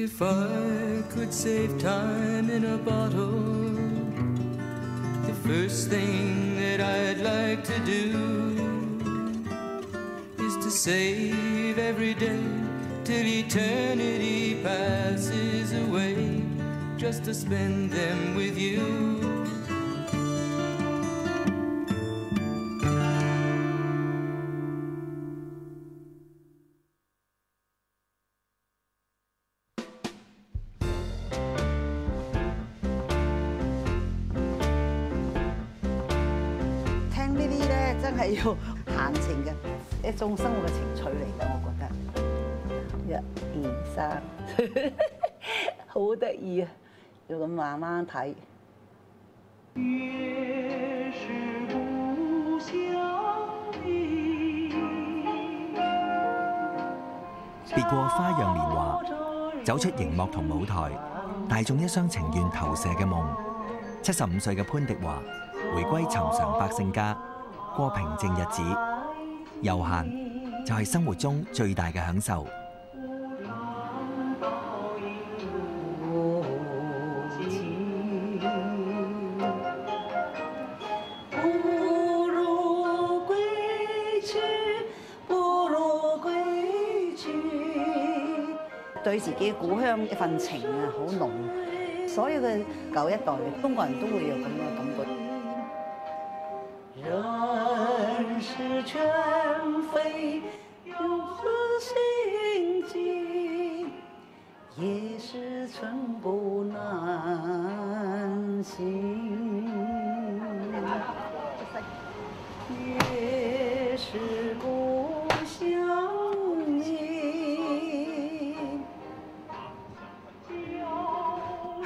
If I could save time in a bottle, the first thing that I'd like to do is to save every day till eternity passes away, just to spend them with you. 真係要閒情嘅一種生活嘅情趣嚟嘅，我覺得。一、二、三，好得意啊！要咁慢慢睇。越是故乡的。別過花樣年華，走出熒幕同舞台，大眾一廂情願投射嘅夢。七十五歲嘅潘迪華回歸尋常百姓家，過平靜日子，悠閒就係生活中最大嘅享受。不如歸去，不如歸去。對自己故鄉一份情啊，好濃。所有嘅舊一代嘅中國人都會有咁嘅感覺。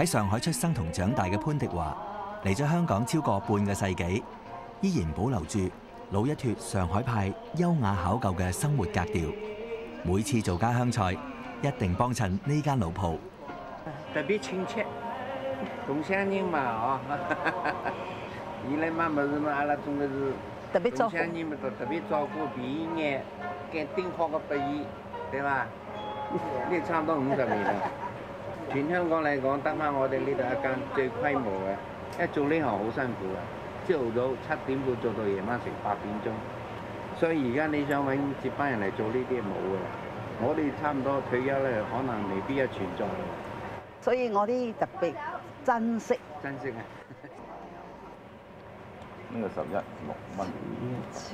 喺上海出生同長大嘅潘迪華嚟咗香港超過半個世紀，依然保留住老一脱上海派優雅考究嘅生活格調。每次做家鄉菜，一定幫襯呢間老鋪。特別親切，同鄉人嘛哦。伊來買物事嘛，阿拉總歸是同特別照顧鄉人嘛，都特別照顧便宜眼，揀頂好嘅俾伊，對吧？呢差唔多五十年啦。全香港嚟講，得翻我哋呢度一間最規模嘅，一做呢行好辛苦嘅，朝頭早七點半做到夜晚成八點鐘，所以而家你想揾接班人嚟做呢啲冇嘅啦。我哋差唔多退休咧，可能未必有存在，所以我啲特別珍惜。珍惜啊！呢個十一六蚊，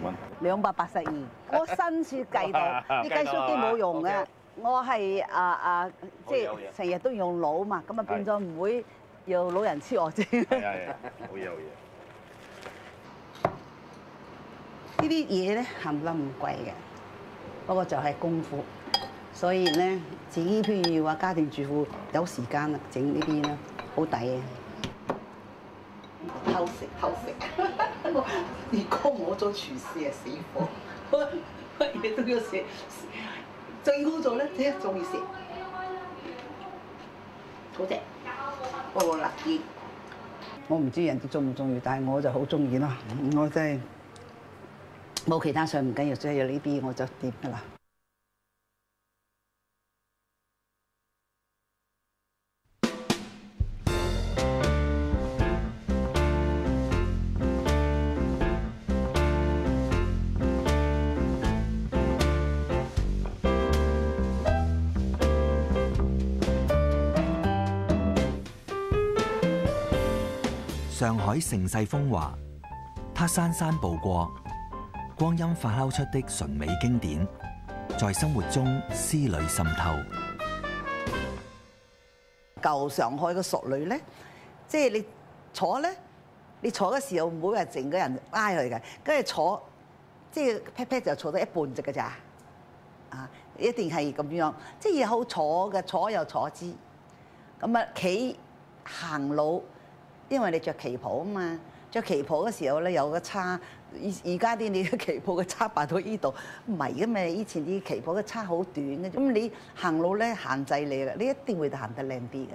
蚊兩百八十二，我新次計到，啲計數機冇用嘅。我係啊啊，即係成日都用腦嘛，咁啊變咗唔會有老人痴呆症。係啊好嘢好嘢。呢啲嘢咧冚唪唥唔貴嘅，不過就係功夫。所以咧，自己譬如話家庭主婦有時間啦，整呢啲啦，好抵嘅。偷食偷食，我 如果我做廚師啊死火，乜嘢都要食，最好做咧，睇下中意食，好食，不過辣啲。我唔知人哋中唔中意，但系我就好中意咯。我真係冇其他菜唔緊要，只係有呢啲我就掂噶啦。上海盛世風華，它山山步過，光陰發酵出的純美經典，在生活中絲裏滲透。舊上海嘅淑女咧，即係你坐咧，你坐嘅時候唔會話成個人挨佢嘅，跟住坐，即係 pat pat 就坐得一半隻嘅咋，啊，一定係咁樣，即係好坐嘅，坐又坐姿，咁啊企行路，因為你着旗袍啊嘛，着旗袍嘅時候咧有個叉，而而家啲你嘅旗袍嘅叉擺到依度，唔係嘅嘛，以前啲旗袍嘅叉好短嘅，咁你行路咧限制你嘅，你一定會行得靚啲嘅。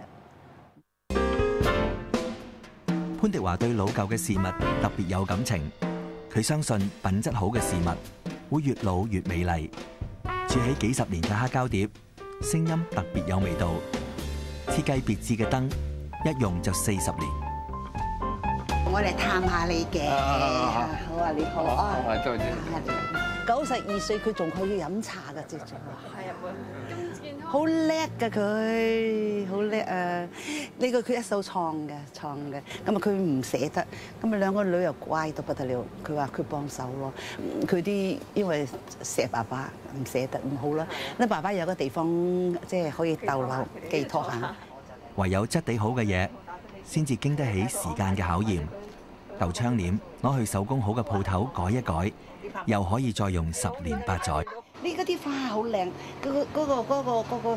潘迪華對老舊嘅事物特別有感情，佢相信品質好嘅事物會越老越美麗。住起幾十年嘅黑膠碟，聲音特別有味道，設計別緻嘅燈，一用就四十年。我嚟探下你嘅。好啊，你好啊。啊，多謝。九十二歲佢仲可以飲茶㗎，直情。係啊，好叻㗎佢，好叻啊！呢個佢一手創嘅，創嘅。咁啊，佢唔捨得。咁啊，兩個女又乖到不得了。佢話佢幫手咯。佢啲因為錫爸爸唔捨得，唔好啦。你爸爸有個地方即係可以逗留寄託下。唯有質地好嘅嘢，先至經得起時間嘅考驗。舊窗簾攞去手工好嘅鋪頭改一改，又可以再用十年八載。呢嗰啲花好靚，嗰、個嗰、個嗰、個嗰、個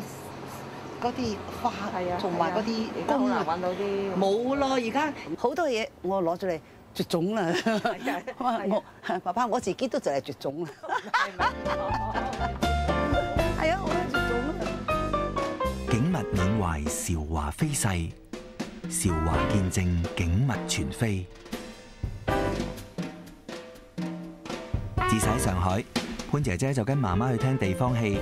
嗰啲花同埋嗰啲工啊，揾到啲冇咯。而家好多嘢我攞咗嚟絕種啦。我爸爸我自己都就係絕種啦。係啊，我都絕種啦。景物緬懷韶華飛逝，韶華見證景物全非。自細喺上海，潘姐姐就跟妈妈去听地方戏，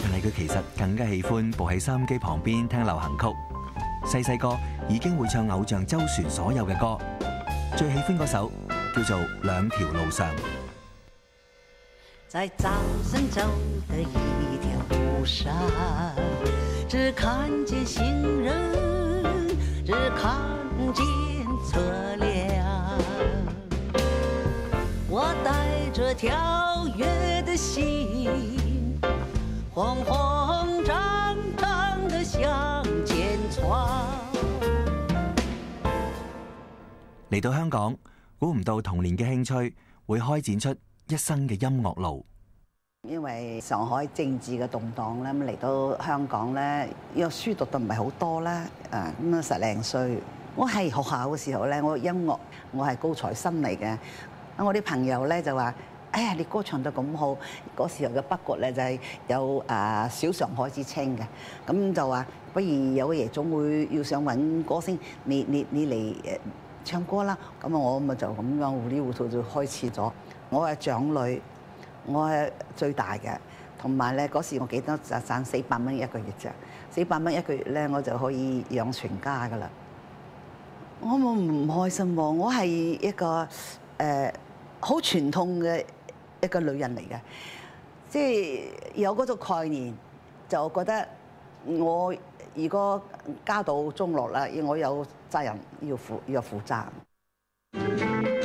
但系佢其实更加喜欢步喺收音机旁边听流行曲。细细个已经会唱偶像周璇所有嘅歌，最喜欢嗰首叫做《两条路上》。在早晨走的一条路上，只看见行人，只看见侧脸。着跳躍的心，慌慌張張地向前闖。嚟到香港，估唔到童年嘅興趣會開展出一生嘅音樂路。因為上海政治嘅動盪咧，咁嚟到香港咧，因為書讀得唔係好多啦，啊咁啊十零歲，我係學校嘅時候咧，我音樂我係高材生嚟嘅，我啲朋友咧就話：哎呀，你歌唱得咁好，嗰時候嘅北國咧就係有啊小上海之稱嘅，咁就話不如有個夜總會要想揾歌星，你你你嚟誒唱歌啦，咁啊我咪就咁樣糊里糊塗就開始咗，我係長女。我係最大嘅，同埋咧嗰時我記得就賺四百蚊一個月啫，四百蚊一個月咧我就可以養全家噶啦。我冇唔開心喎，我係一個誒好傳統嘅一個女人嚟嘅，即係有嗰種概念，就覺得我如果家道中落啦，我有責任要負要負責。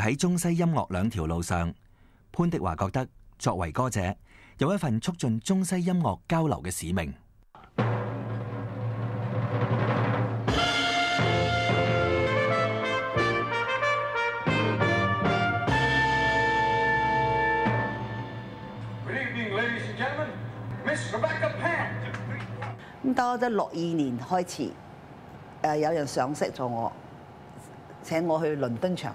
喺中西音樂兩條路上，潘迪華覺得作為歌者，有一份促進中西音樂交流嘅使命。咁到咗六二年開始，誒有人賞識咗我，請我去倫敦場。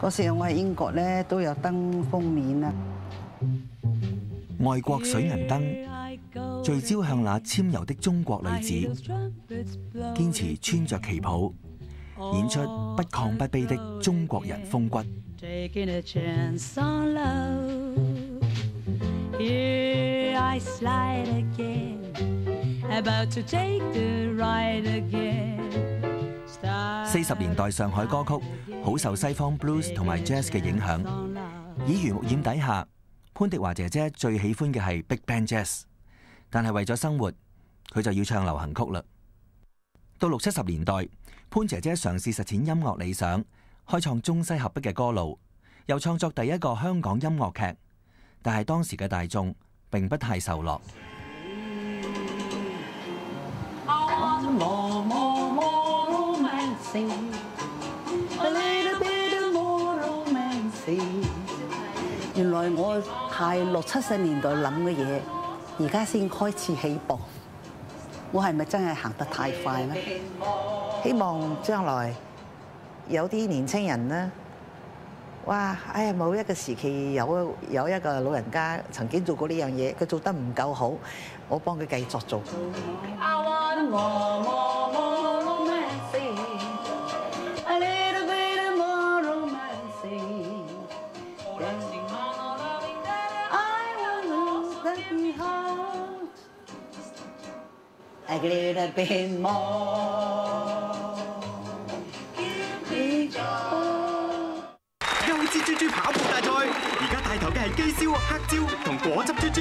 嗰時我喺英國咧都有登封面啊！外國水銀燈聚焦向那纖柔的中國女子，堅持穿着旗袍，演出不亢不卑的中國人風骨。四十年代上海歌曲好受西方 blues 同埋 jazz 嘅影響，耳濡目染底下，潘迪華姐姐最喜歡嘅係 Big Band Jazz。但係為咗生活，佢就要唱流行曲啦。到六七十年代，潘姐姐嘗試實踐音樂理想，開創中西合璧嘅歌路，又創作第一個香港音樂劇。但係當時嘅大眾並不太受落。原來我係六七十年代諗嘅嘢，而家先開始起步。我係咪真係行得太快呢？希望將來有啲年青人呢，哇！哎呀，某一個時期有有一個老人家曾經做過呢樣嘢，佢做得唔夠好，我幫佢繼續做。Let me hold a little bit more. Give me joy. 優之豬豬跑步大賽，而家帶頭嘅係雞燒、黑椒同果汁豬豬，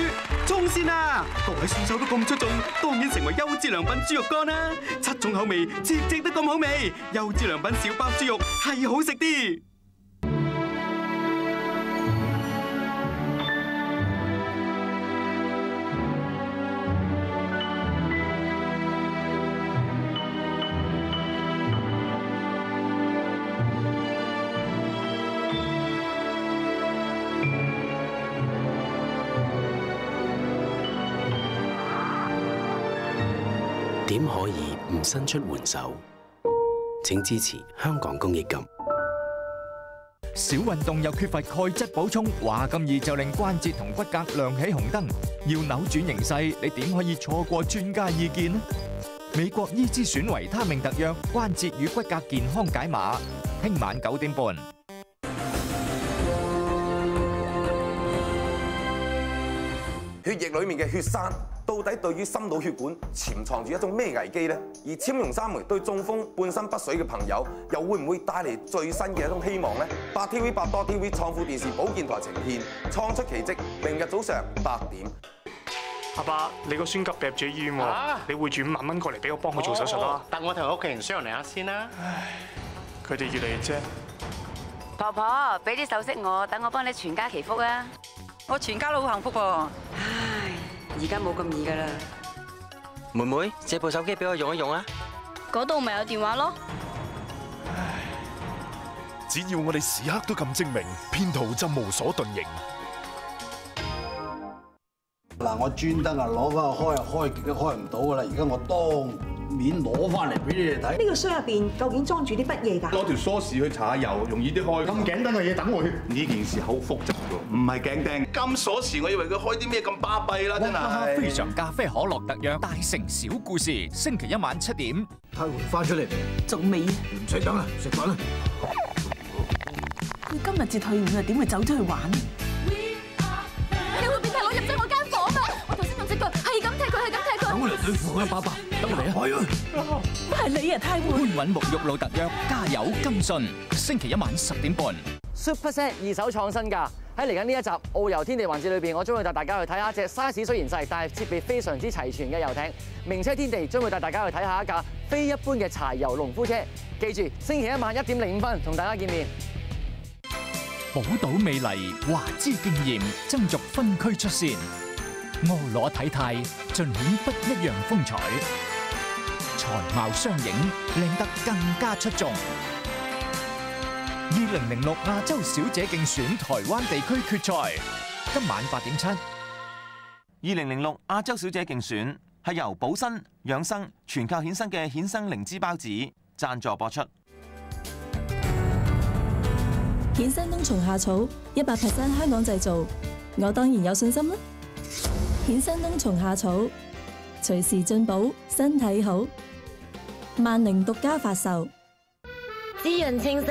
衝線啊！各位選手都咁出眾，當然成為優之良品豬肉乾啦！七種口味，隻隻都咁好味，優之良品小包豬肉係好食啲。點可以唔伸出援手？請支持香港公益金。少運動又缺乏鈣質補充，話咁易就令關節同骨骼亮起紅燈。要扭轉形勢，你點可以錯過專家意見呢？美國伊之選維他命特約，關節與骨骼健康解碼。聽晚九點半。血液裡面嘅血栓到底對於心腦血管潛藏住一種咩危機呢？而纖溶三酶對中風、半身不遂嘅朋友又會唔會帶嚟最新嘅一種希望呢？八 TV 八多 TV 創富電視保健台呈現創出奇蹟，明日早上八點。阿爸，你個孫急入住醫院喎，你匯住五萬蚊過嚟俾我幫佢做手術啦。等我同屋企人商量下先啦。佢哋越嚟越啫。婆婆，俾啲首飾我，等我幫你全家祈福啊！我全家都好幸福喎。唉，而家冇咁易噶啦。妹妹，借部手機俾我用一用啊！嗰度咪有電話咯。只要我哋時刻都咁精明，騙徒就無所遁形。嗱，我專登啊攞翻去開啊開極都開唔到噶啦，而家我當面攞翻嚟俾你哋睇。呢個箱入邊究竟裝住啲乜嘢㗎？攞條梳士去搽下油，容易啲開。咁頸燈嘅嘢等我去。呢件事好複雜㗎，唔係頸釘。金鎖匙，我以為佢開啲咩咁巴閉啦，真係。非常咖啡可樂特約，大城小故事，星期一晚七點。太回翻出嚟，仲未？唔使等啦，食飯啦。佢今日至退伍啊，點會走出去玩？你會變態佬入咗我間房啊！我頭先用隻腳係咁踢佢，係咁踢佢。等我嚟對付佢，爸爸，等我嚟啊！係啊。係你啊，太潘韻沐浴露特約，加油金信，星期一晚十點半。Superset 二手創新㗎，喺嚟緊呢一集遨遊天地環節裏邊，我將會帶大家去睇下一隻 size 雖然細，但係設備非常之齊全嘅遊艇。名車天地將會帶大家去睇下一架非一般嘅柴油農夫車。記住，星期一晚一點零五分同大家見面。寶島美麗，華之敬豔，爭逐分區出線，婀娜體態，盡顯不一樣風采，才貌雙影，靚得更加出眾。二零零六亞洲小姐競選台灣地區決賽，今晚八點七。二零零六亞洲小姐競選係由寶新養生全靠衍生嘅衍生靈芝包子贊助播出。衍生冬蟲夏草，一百 percent 香港製造，我當然有信心啦。衍生冬蟲夏草，隨時進補，身體好。萬寧獨家發售。滋潤清新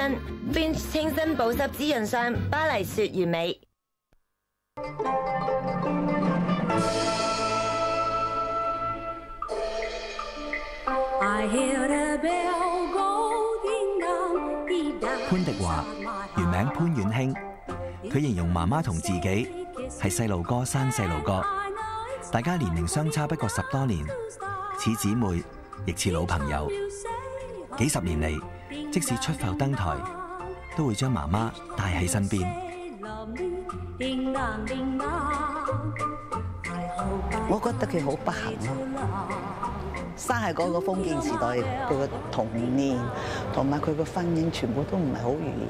Vince 清新保濕滋潤霜，巴黎雪完美。潘迪華原名潘婉卿，佢形容媽媽同自己係細路哥生細路哥，大家年齡相差不過十多年，似姊妹，亦似老朋友。幾十年嚟，即使出埠登台，都會將媽媽帶喺身邊。我覺得佢好不幸咯，生喺嗰個封建時代，佢嘅童年同埋佢嘅婚姻，全部都唔係好如意，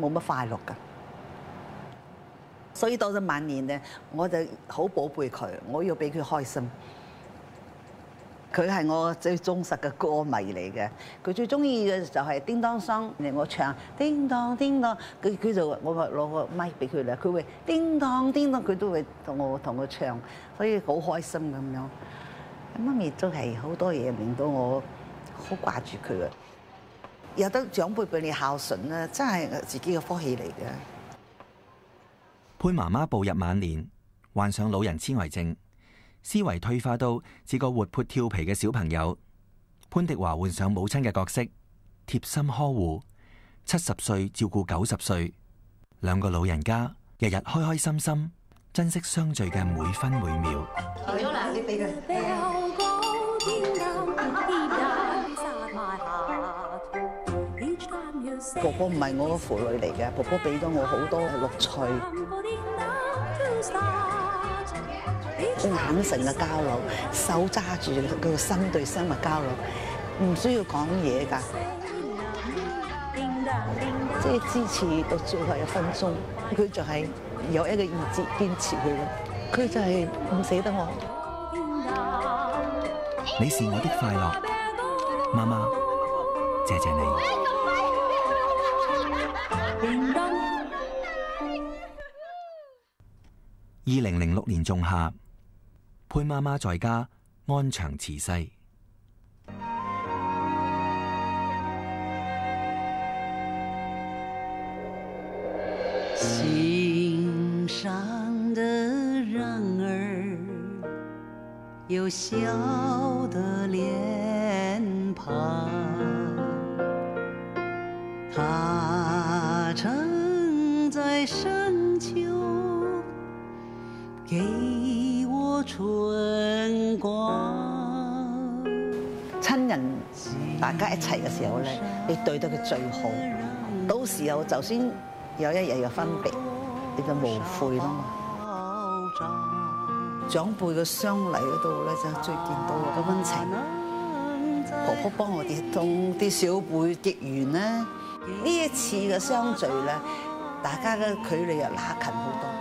冇乜快樂㗎。所以到咗晚年咧，我就好寶貝佢，我要俾佢開心。佢係我最忠實嘅歌迷嚟嘅，佢最中意嘅就係叮當聲，嚟我唱叮當叮當，佢佢就我攞個咪俾佢啦，佢會叮當叮當，佢都會同我同我唱，所以好開心咁樣。媽咪都係好多嘢令到我好掛住佢嘅，有得長輩俾你孝順咧，真係自己嘅福氣嚟嘅。潘媽媽步入晚年，患上老人痴呆症。思維退化到似個活潑調皮嘅小朋友，潘迪華換上母親嘅角色，貼心呵護，七十歲照顧九十歲，兩個老人家日日開開心心，珍惜相聚嘅每分每秒。咗啦，你俾佢。婆婆唔係我個父女嚟嘅，婆婆俾咗我好多樂趣。眼神嘅交流，手揸住佢個心對心嘅交流，唔需要講嘢㗎，即係支持到最後一分鐘，佢就係有一個意志堅持佢咯，佢就係唔捨得我。你是我的快樂，媽媽，謝謝你。二零零六年仲夏。潘妈妈在家安详辞世。心上的人儿有笑的脸庞，他曾在深秋給我春光。亲人大家一齐嘅时候咧，你对得佢最好。到时候就算有一日有分别，你就无悔啦嘛。长辈嘅喪禮嗰度咧，就最见到我嘅温情。婆婆帮我哋同啲小辈结缘咧，呢一次嘅相聚咧，大家嘅距离又拉近好多。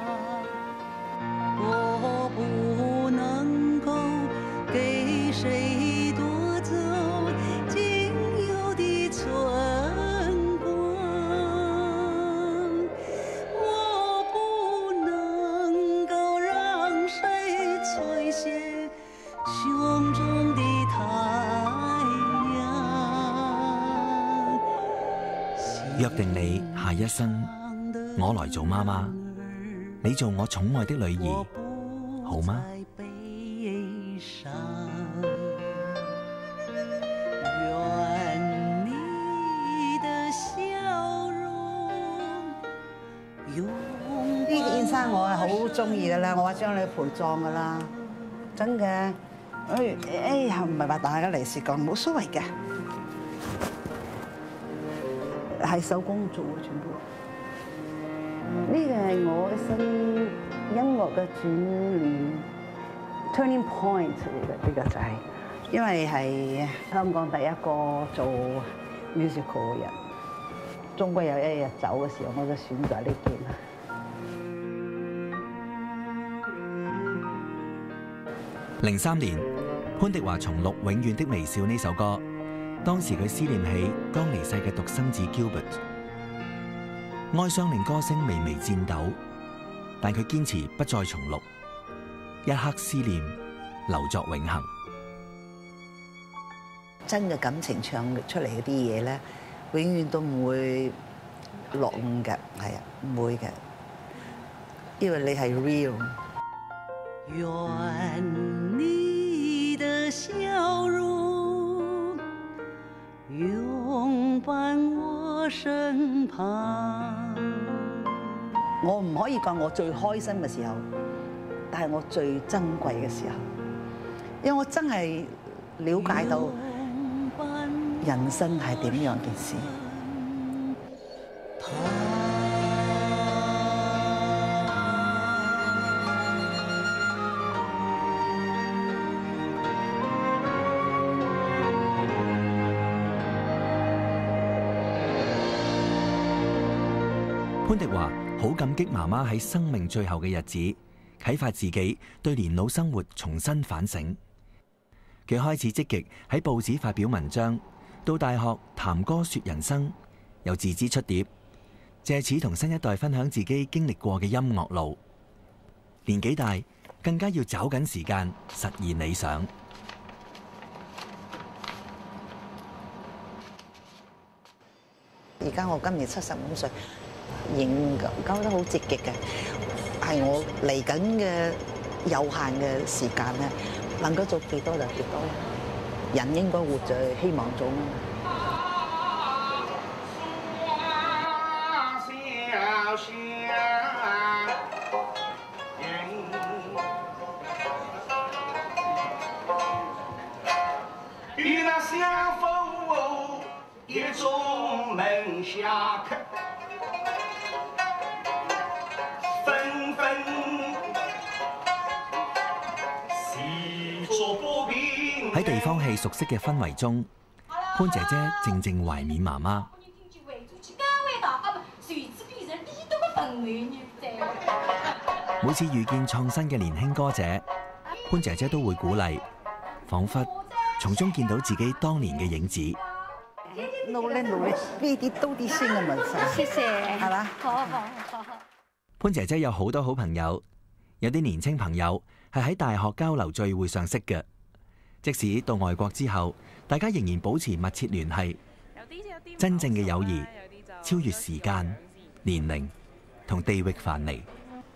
約定你下一生，我來做媽媽，你做我寵愛的女兒，好嗎？願你的笑容永呢件衫我係好中意噶啦，我話將你陪葬噶啦，真嘅。哎哎呀，唔係話大家嚟時講冇所謂嘅，係手工做嘅全部。呢個係我一生音樂嘅轉捩 turning point 嚟嘅，呢個就係、因為係香港第一個做 musical 嘅人，終歸有一日走嘅時候，我就選擇呢件。零三年，潘迪華重錄《永遠的微笑》呢首歌，當時佢思念起剛離世嘅獨生子 Gilbert，哀傷令歌聲微微顫抖，但佢堅持不再重錄，一刻思念留作永恆。真嘅感情唱出嚟嗰啲嘢咧，永遠都唔會落伍嘅，係啊，唔會嘅，因為你係 real。啊。我唔可以讲我最开心嘅时候，但系我最珍贵嘅时候，因为我真系了解到人生系点样件事。潘迪華好感激媽媽喺生命最後嘅日子，啟發自己對年老生活重新反省。佢開始積極喺報紙發表文章，到大學談歌說人生，又自知出碟，借此同新一代分享自己經歷過嘅音樂路。年紀大，更加要找緊時間實現理想。而家我今年七十五歲，影搞得好積極嘅，係我嚟緊嘅有限嘅時間咧，能夠做幾多就幾多。人應該活在希望中。方戲熟悉嘅氛圍中，潘姐姐靜靜懷緬媽媽。每次遇見創新嘅年輕歌者，潘姐姐都會鼓勵，彷彿從中見到自己當年嘅影子。努力努力，呢啲多啲先嘅文化。謝謝，係嘛？好好好。潘姐姐有好多好朋友，有啲年青朋友係喺大學交流聚會上識嘅，即使到外國之後，大家仍然保持密切聯繫。真正嘅友誼超越時間、年齡同地域範圍。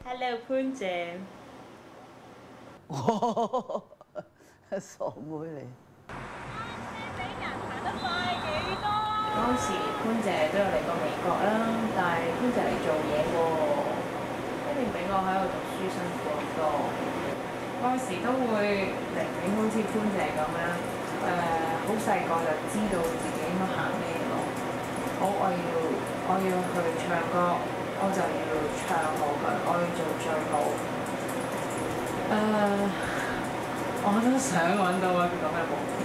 Hello 潘姐，傻妹嚟。當時潘姐都有嚟過美國啦，但係潘姐嚟做嘢喎，一定比我喺度讀書辛苦好多。嗰時都會寧願好似潘姐咁樣，誒好細個就知道自己應該行咩路。好，我要我要去唱歌，我就要唱好佢，我要做最好。誒、我都想揾到一個咁嘅目標。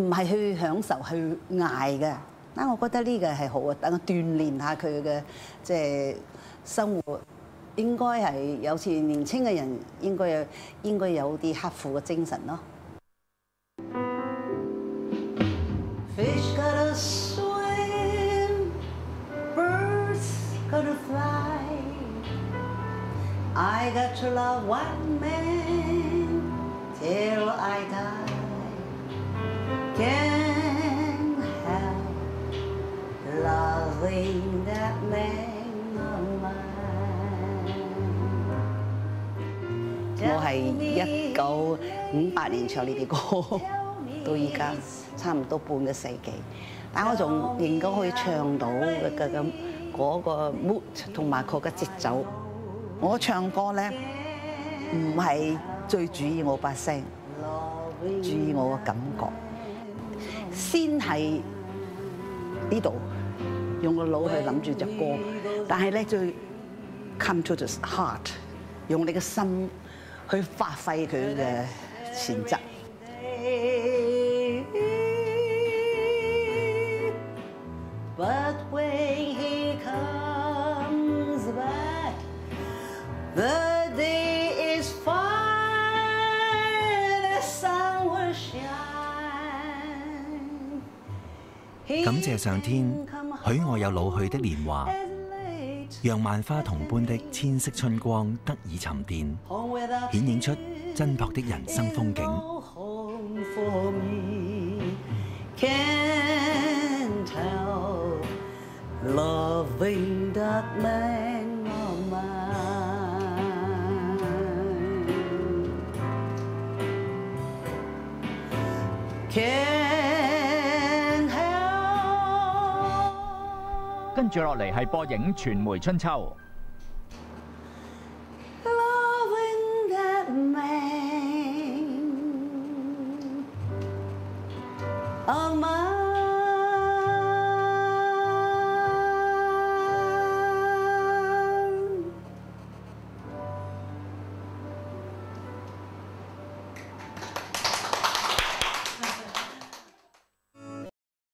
唔係去享受，去捱嘅。啊，我覺得呢個係好啊，等我鍛鍊下佢嘅即係生活。應該係有時年青嘅人應該有應該有啲刻苦嘅精神咯。I got to love one man till I die. Can't help loving that man. 我係一九五八年唱呢啲歌，到而家差唔多半個世紀，但我仲仍然可以唱到嘅咁嗰個 mood 同埋佢嘅節奏。我唱歌咧唔係最主要我把聲，注意我嘅感覺。先係呢度用個腦去諗住隻歌，但係咧最 come to the heart，用你嘅心去發揮佢嘅潛質。But when he comes back, the day is fine, the sun will shine. 感謝上天許我有老去的年華，让萬花筒般的千色春光得以沉淀，顯映出真朴的人生風景。接落嚟系播映传媒春秋》。